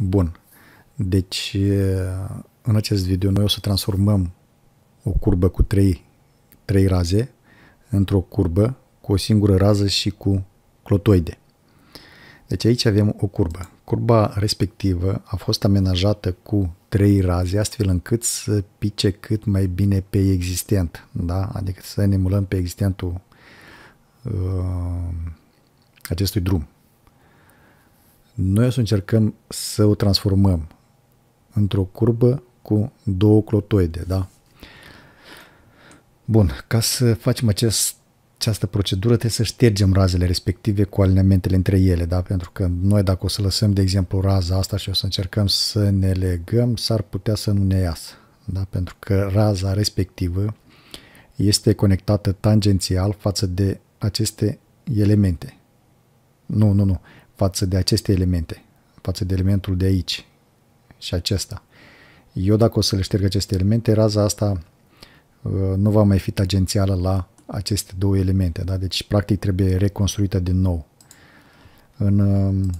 Bun. Deci, în acest video noi o să transformăm o curbă cu trei, trei raze într-o curbă cu o singură rază și cu clotoide. Deci aici avem o curbă. Curba respectivă a fost amenajată cu trei raze astfel încât să pice cât mai bine pe existent, da? adică să ne emulăm pe existentul uh, acestui drum. Noi o să încercăm să o transformăm într-o curbă cu două clotoide, da? Bun, ca să facem acest, această procedură trebuie să ștergem razele respective cu alineamentele între ele, da? Pentru că noi dacă o să lăsăm, de exemplu, raza asta și o să încercăm să ne legăm, s-ar putea să nu ne iasă, da? Pentru că raza respectivă este conectată tangențial față de aceste elemente. Nu, nu, nu, față de aceste elemente, față de elementul de aici și acesta. Eu dacă o să le șterg aceste elemente, raza asta uh, nu va mai fi tangențială la aceste două elemente. Da? Deci, practic, trebuie reconstruită din nou. În, um,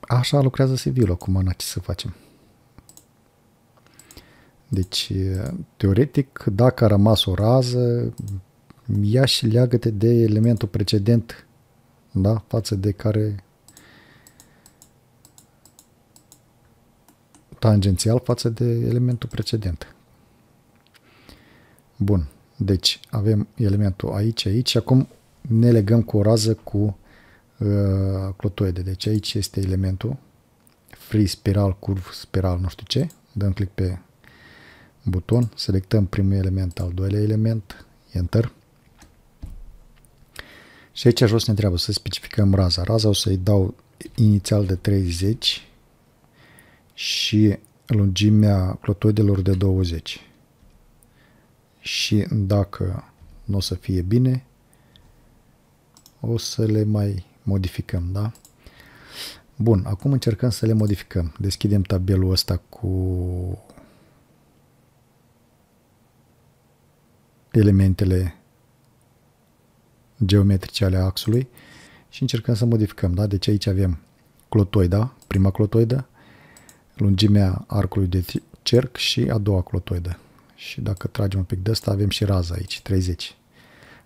Așa lucrează civilul acum, na, ce să facem. Deci, teoretic, dacă a rămas o rază, ia și leagă-te de elementul precedent, da, față de care tangențial față de elementul precedent. Bun. Deci avem elementul aici, aici și acum ne legăm cu o rază cu uh, clotoide. Deci aici este elementul free spiral, curv, spiral, nu știu ce. Dăm click pe buton, selectăm primul element, al doilea element, Enter. Și aici jos ne întreabă să specificăm raza. Raza o să-i dau inițial de 30 și lungimea clotoidelor de 20. Și dacă nu o să fie bine, o să le mai modificăm, da? Bun, acum încercăm să le modificăm. Deschidem tabelul ăsta cu elementele geometrice ale axului și încercăm să modificăm, da? Deci aici avem clotoida, prima clotoidă, lungimea arcului de cerc și a doua clotoidă. Și dacă tragem un pic de asta, avem și raza aici, 30.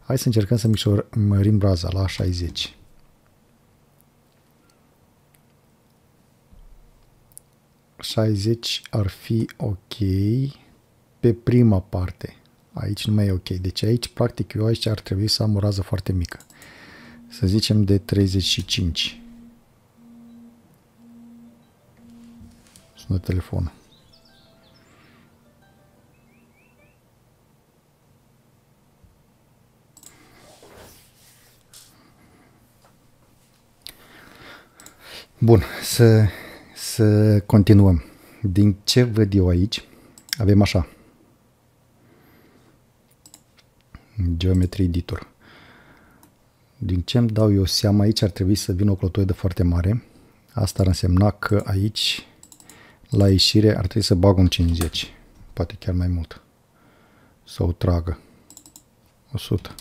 Hai să încercăm să mărim raza la 60. șaizeci ar fi ok pe prima parte. Aici nu mai e ok. Deci aici, practic, eu aici ar trebui să am o rază foarte mică. Să zicem de 35. Sună telefonul. Bun, să, să continuăm. Din ce văd eu aici, avem așa. Geometry Editor. Din ce îmi dau eu seama, aici ar trebui să vină o clotoidă foarte mare. Asta ar însemna că aici, la ieșire, ar trebui să bag un 50. Poate chiar mai mult. Să o tragă. 100.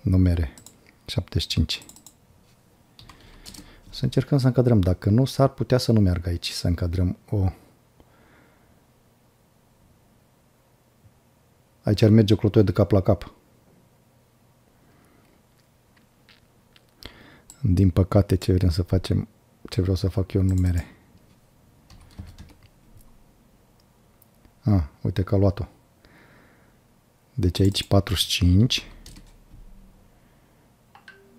Numere. 75. Să încercăm să încadrăm. Dacă nu, s-ar putea să nu meargă aici să încadrăm o Aici ar merge o de cap la cap. Din păcate, ce vrem să facem, ce vreau să fac eu numere. Ah, uite că a luat-o. Deci aici 45,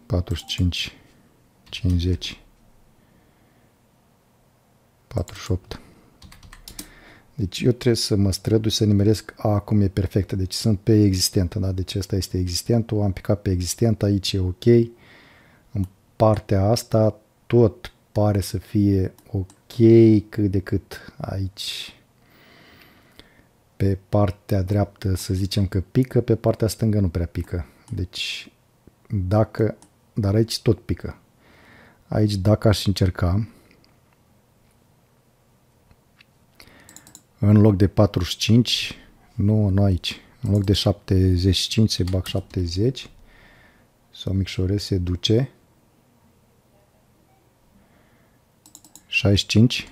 45, 50, 48. Deci eu trebuie să mă strădui să nimeresc A acum e perfectă. Deci sunt pe existentă, da? Deci asta este existentul, am picat pe existent, aici e ok. În partea asta tot pare să fie ok cât de cât aici. Pe partea dreaptă să zicem că pică, pe partea stângă nu prea pică. Deci dacă, dar aici tot pică. Aici dacă aș încerca, în loc de 45, nu, nu aici, în loc de 75 se bag 70 sau micșorez se duce 65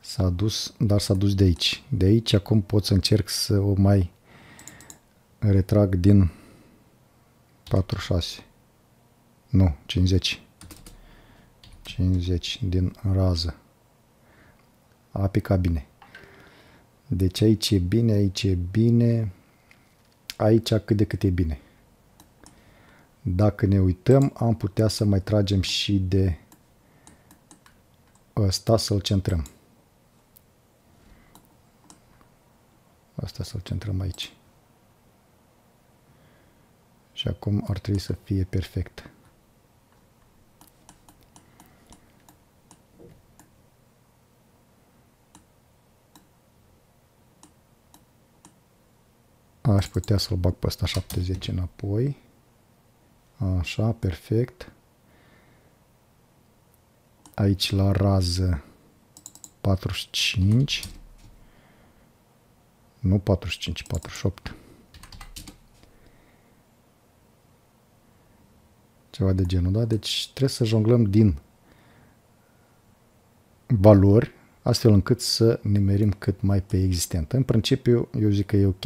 s-a dus, dar s-a dus de aici. De aici acum pot să încerc să o mai retrag din 46. Nu, 50. 50 din rază. A picat bine. Deci aici e bine, aici e bine, aici cât de cât e bine. Dacă ne uităm, am putea să mai tragem și de ăsta să-l centrăm. Asta să-l centrăm aici. Și acum ar trebui să fie perfect. Aș putea să-l bag pe ăsta 70 înapoi. Așa, perfect. Aici la rază 45. Nu 45, 48. Ceva de genul, da? Deci trebuie să jonglăm din valori astfel încât să nimerim cât mai pe existent. În principiu, eu zic că e ok.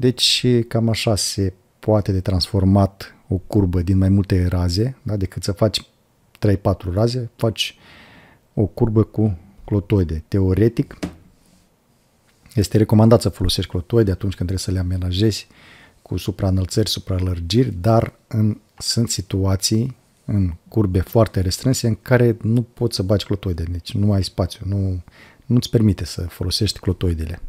Deci cam așa se poate de transformat o curbă din mai multe raze, da? decât să faci 3-4 raze, faci o curbă cu clotoide. Teoretic, este recomandat să folosești clotoide atunci când trebuie să le amenajezi cu supraînălțări, supralărgiri, dar în, sunt situații în curbe foarte restrânse în care nu poți să bagi clotoide, deci nu ai spațiu, nu, nu-ți permite să folosești clotoidele.